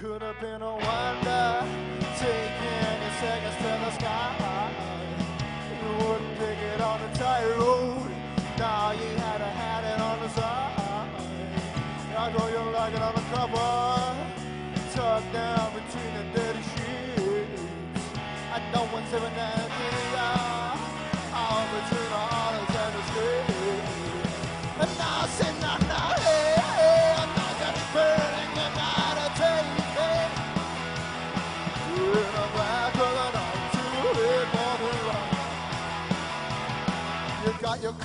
could have been a wine.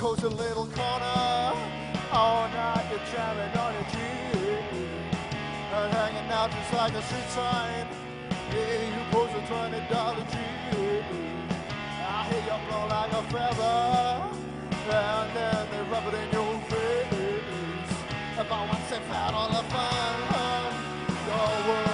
cozy little corner. All night you're jamming on your jeans. And hanging out just like a street sign. Yeah, you pose a twenty dollar jeans. I hear you blow like a feather. And then they rub it in your face. About once they've all the fun, your world.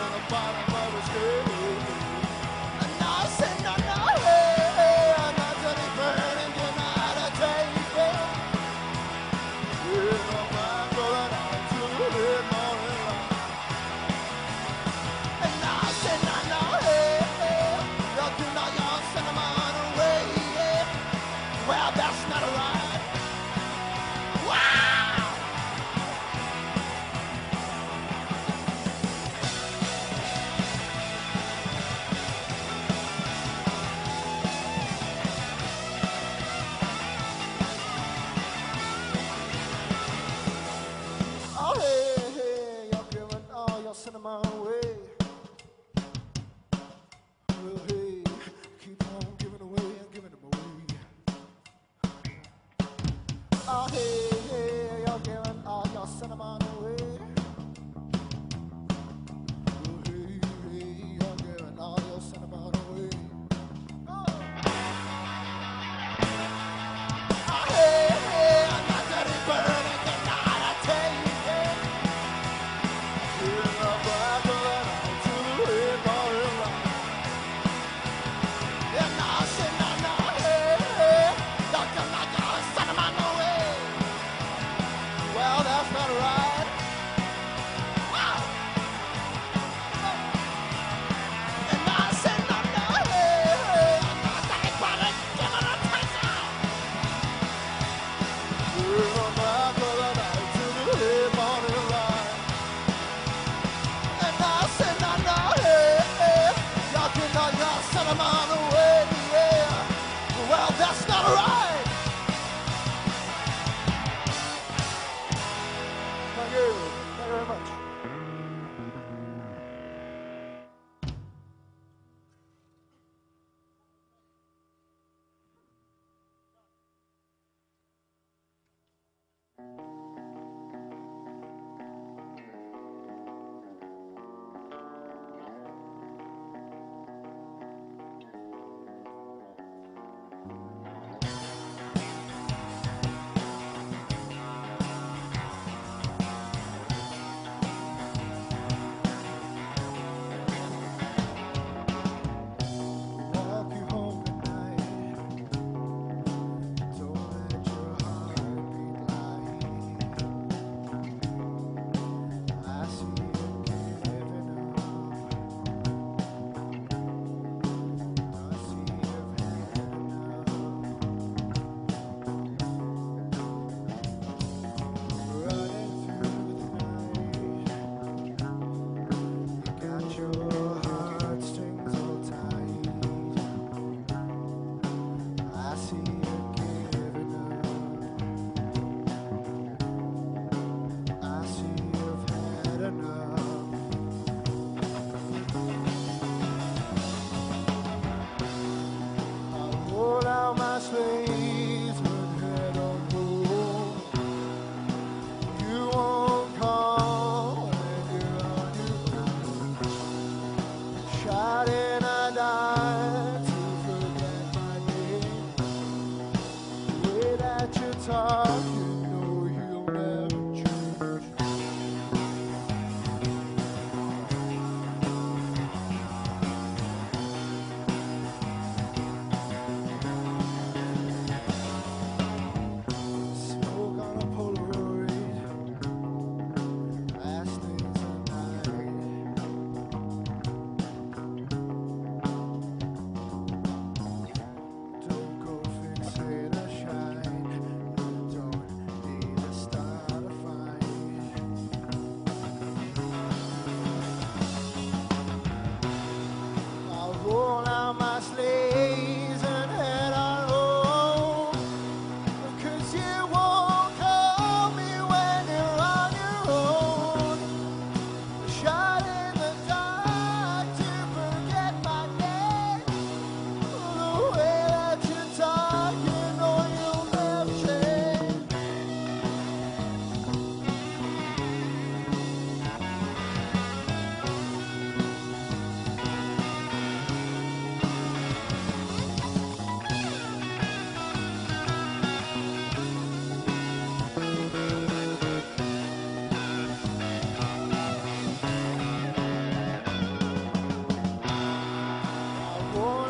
more.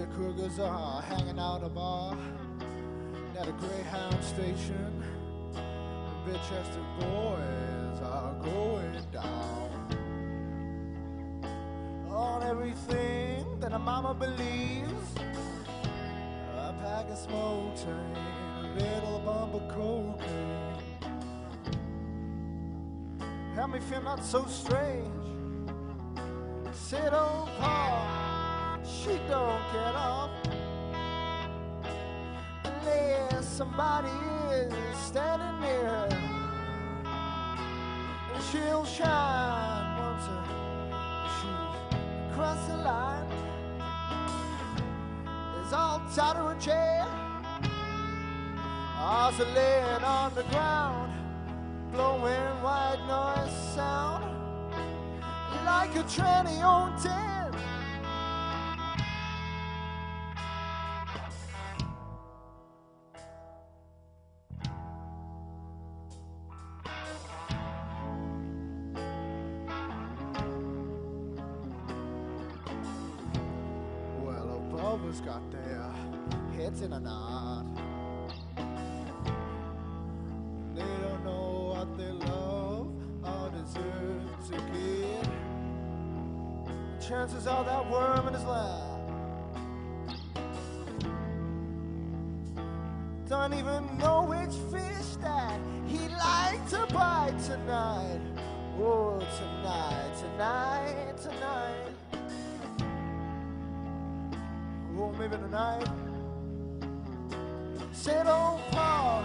Trick hookers are hanging out a bar at a Greyhound station. The Manchester boys are going down on everything that a mama believes. A pack of smoke, a little bump of cocaine. Help me feel not so strange. Old Pa, she don't get off unless somebody is standing near her. And she'll shine once her shoes cross the line. Is all tied to a chair, oscillating on the ground blowing white noise sound like a tranny on tin. Don't even know which fish that he'd like to bite tonight. Oh, tonight, tonight, tonight. Oh, maybe tonight. Said old Paul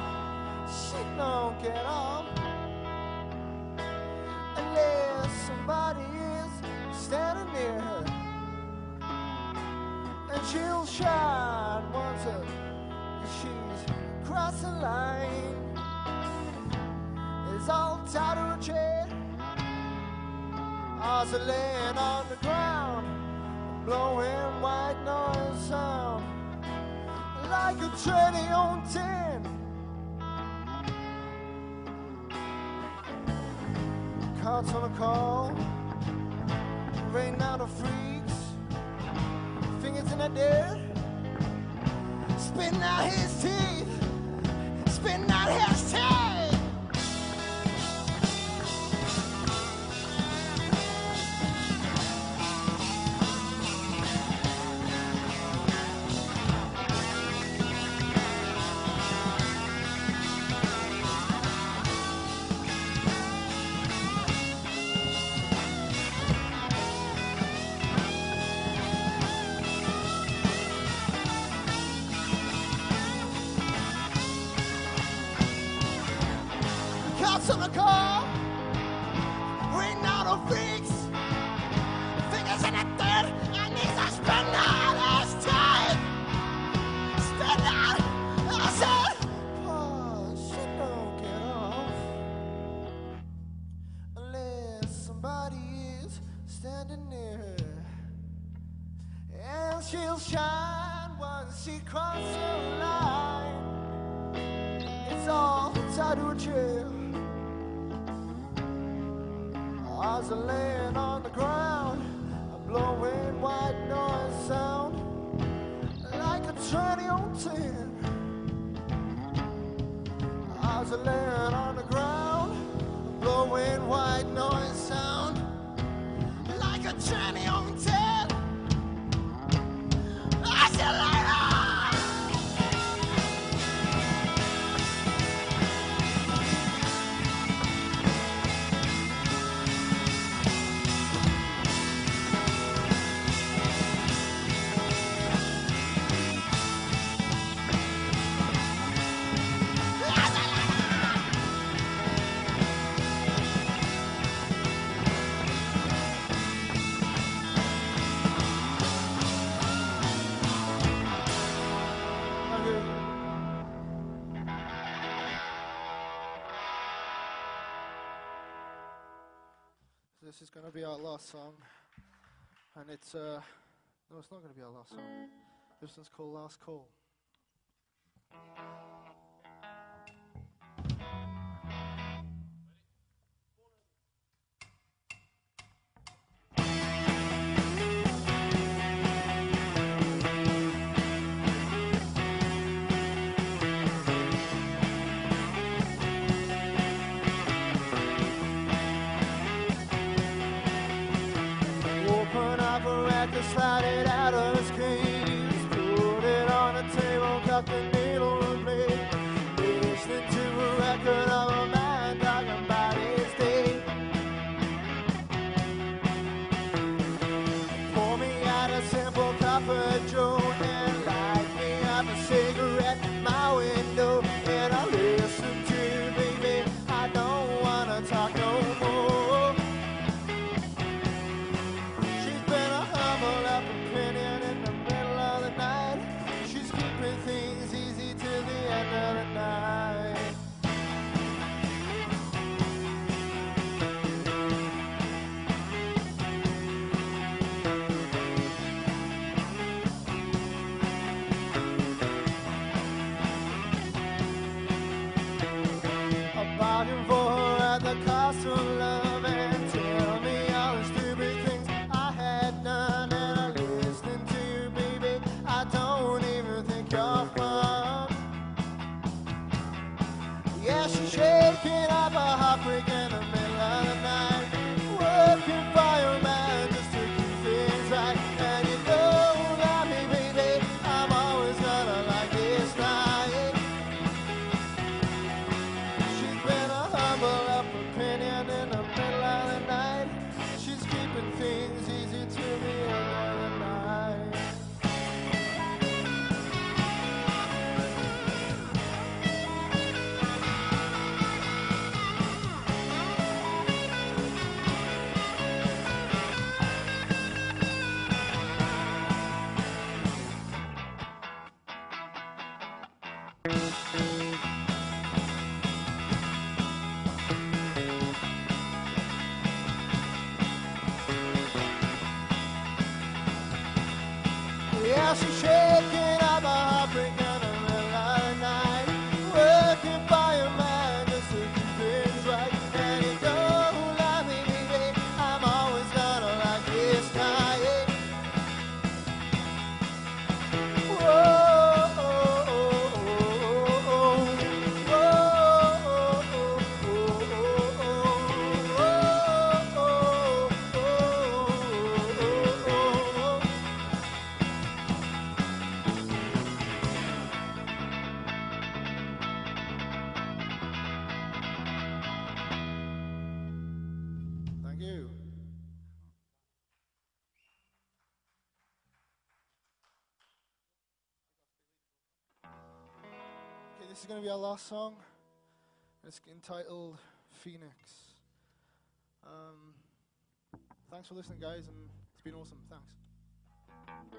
she don't get off unless somebody is standing near her. And she'll shine once she's crossed the line. It's all tied to a chair, oscillating on the ground, blowing white noise sound. Like a tranny on tin. Cards on a call, rain out of freaks, fingers in the dirt, spitting out his teeth, spitting out his teeth. Tranny on tin. Eyes are laying on the ground, blowing white noise sound like a tranny on tin. and it's uh, no, it's not going to be our last song. This one's called Last Call. sun. se cheia. going to be our last song. It's entitled Phoenix. Um, thanks for listening, guys, and it's been awesome. Thanks.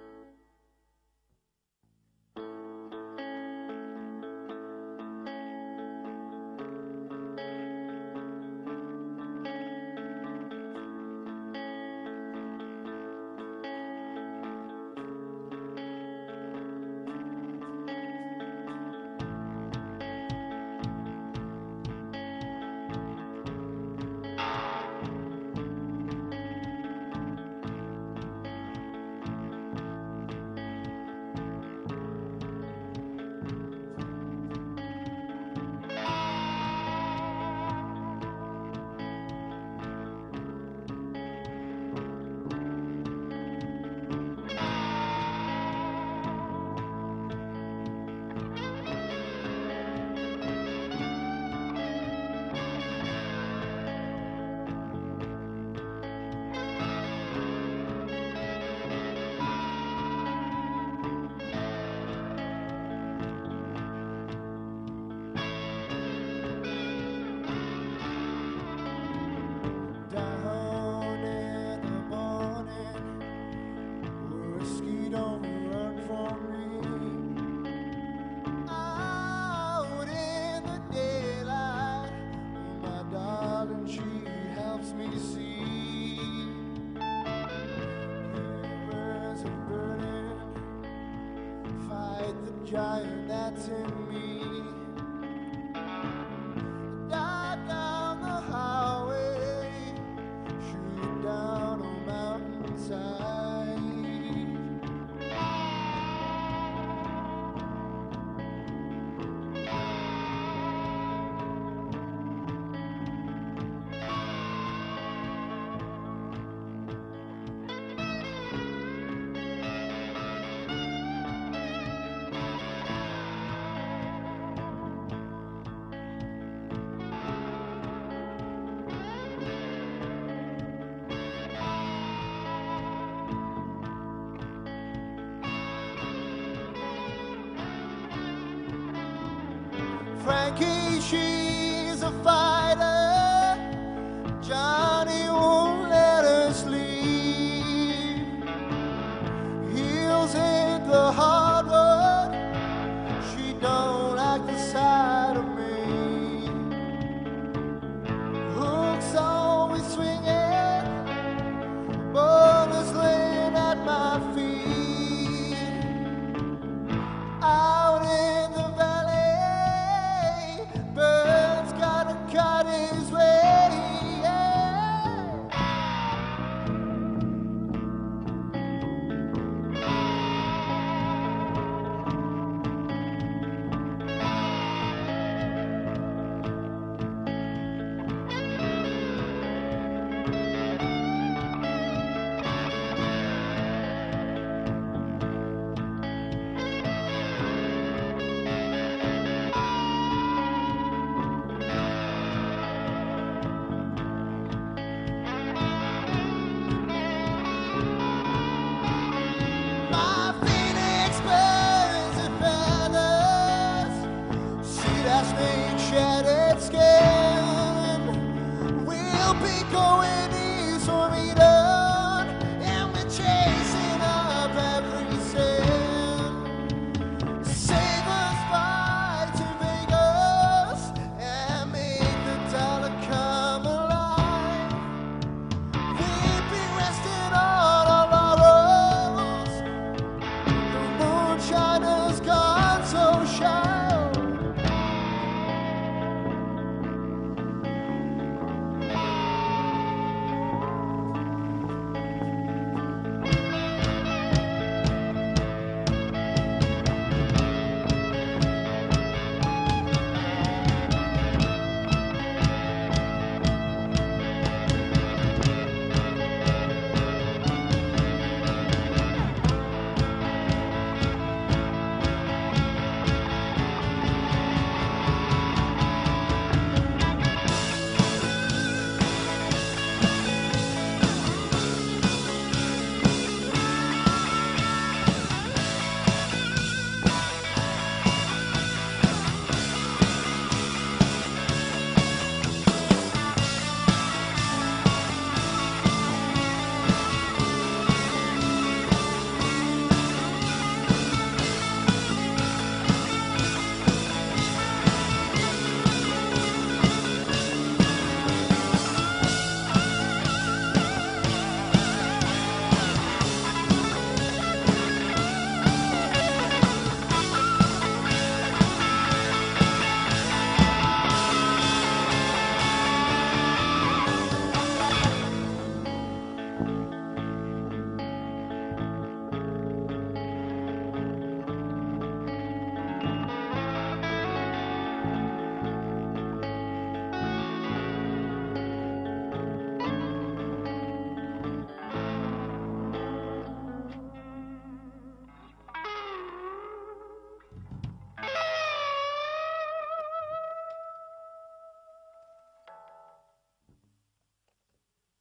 Frankie, she's a fighter.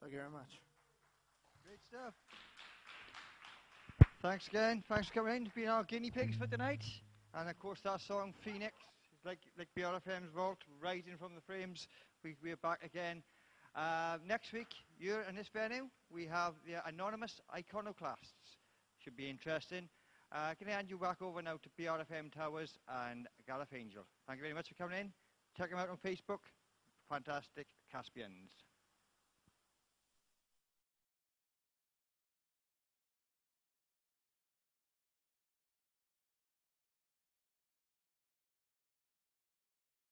Thank you very much. Great stuff. Thanks again. Thanks for coming in, being our guinea pigs for tonight. And of course, that song Phoenix, like like BRFM's Vault, rising from the frames. We we're back again. Uh, next week, here in this venue, we have the anonymous iconoclasts. Should be interesting. Uh, can I hand you back over now to BRFM Towers and Gallif Angel? Thank you very much for coming in. Check them out on Facebook. Fantastic Caspiens.